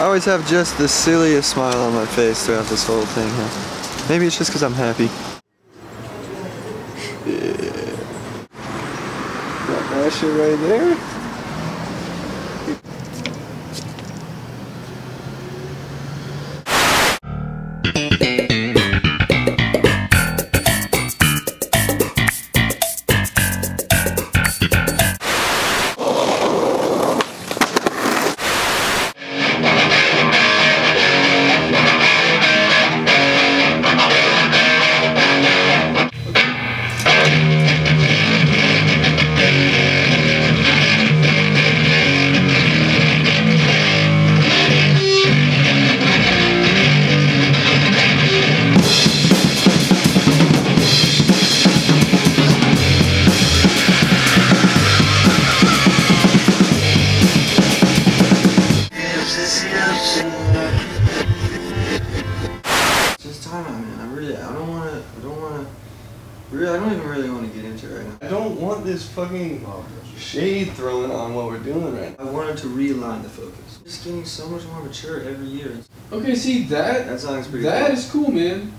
I always have just the silliest smile on my face throughout this whole thing. Huh? Maybe it's just because I'm happy. Yeah. Got my shit right there. Just time out, man. I really, I don't want to, I don't want to, really, I don't even really want to get into it right now. I don't want this fucking shade thrown on what we're doing right now. I wanted to realign the focus. Just getting so much more mature every year. Okay, see that That song's pretty that cool. is cool, man.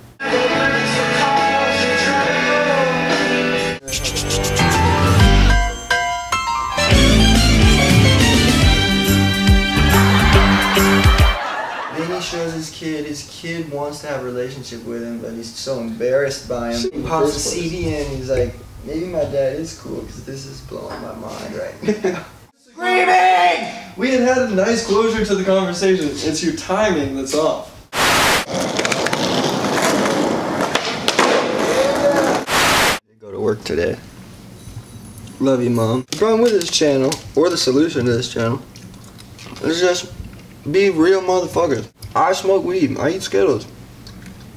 Wants to have a relationship with him, but he's so embarrassed by him. He pops the CD in, he's like, maybe my dad is cool, because this is blowing my mind right now. Screaming! We had had a nice closure to the conversation. It's your timing that's off. Go to work today. Love you, mom. The problem with this channel, or the solution to this channel, is just be real motherfuckers. I smoke weed. I eat Skittles.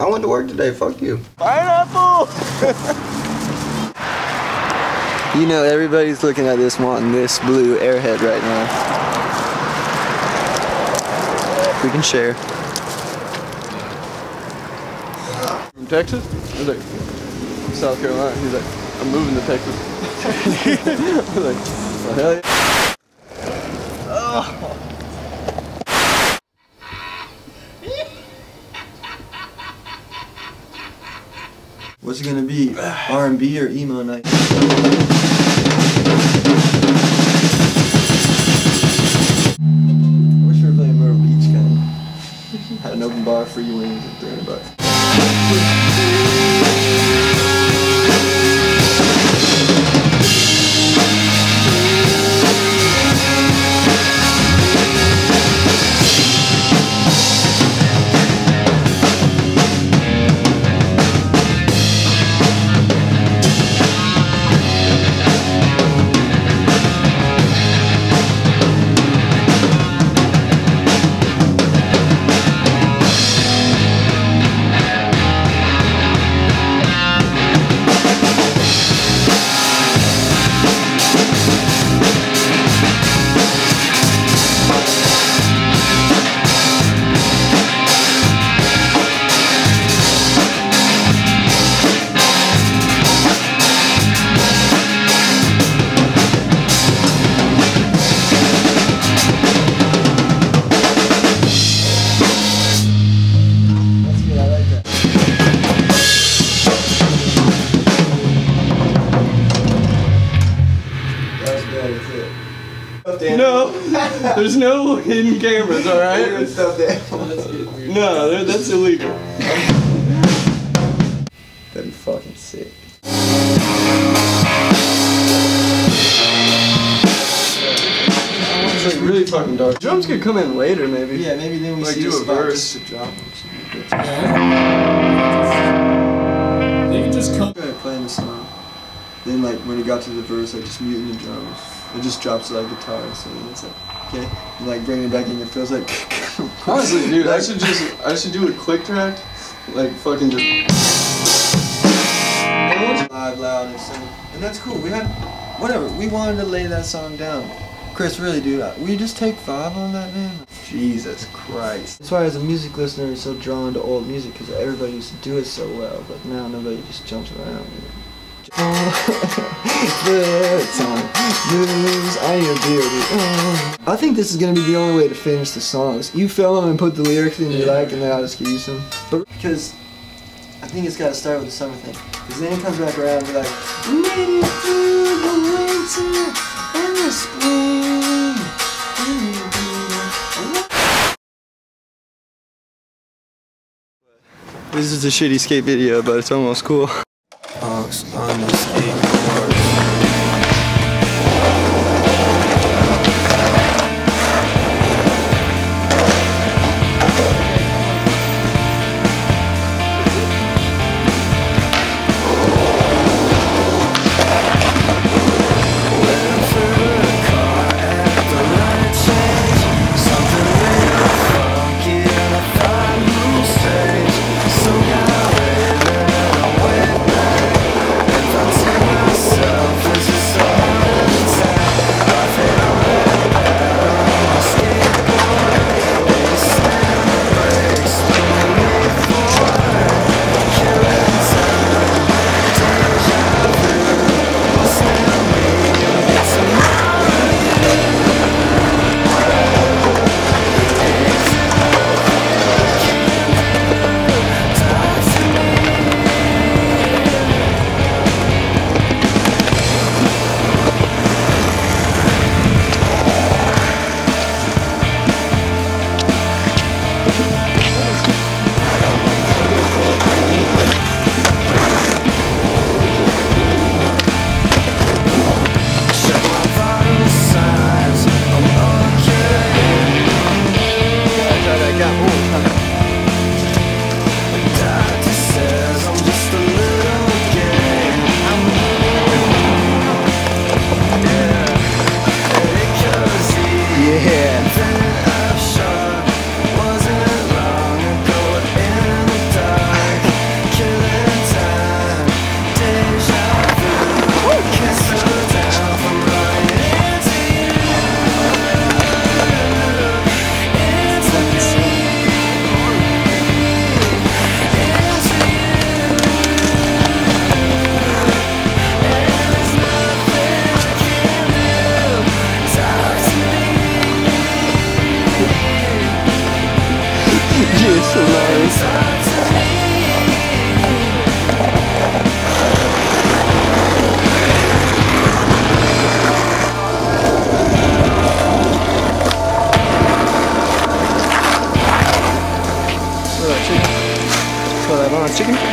I went to work today. Fuck you. Pineapple! you know, everybody's looking at this wanting this blue airhead right now. We can share. From Texas? He's like, South Carolina. He's like, I'm moving to Texas. I was like, well, hell yeah. Gonna be? R&B or emo night? No, there's no hidden cameras, Even alright? stuffed animal. No, there- that's illegal. That'd be fucking sick. It's like really fucking dark. Drums could come in later, maybe. Yeah, maybe then we Like, see do the a spot verse. just to drop them. They can just come. Started playing the song. Then like when it got to the verse, like just muting the drums. It just drops to like guitar, so it's like okay, and like bringing it back in, it feels like. Honestly, dude, I should just I should do a click track, like fucking just. live loud and sing. And that's cool. We had whatever. We wanted to lay that song down. Chris, really, dude, uh, will you just take five on that, man? Jesus Christ. That's why, as a music listener, you're so drawn to old music because everybody used to do it so well, but now nobody just jumps around. You know? I think this is gonna be the only way to finish the songs. You fill them and put the lyrics in you like, and then I'll just use them. But because I think it's gotta start with the summer thing. Because then it comes back around and be like, made it through the winter and the spring. This is a shitty skate video, but it's almost cool. On this skateboard. Chicken.